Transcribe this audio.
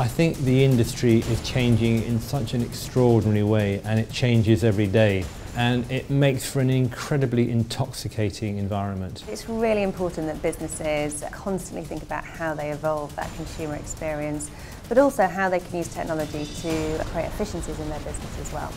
I think the industry is changing in such an extraordinary way and it changes every day and it makes for an incredibly intoxicating environment. It's really important that businesses constantly think about how they evolve that consumer experience but also how they can use technology to create efficiencies in their business as well.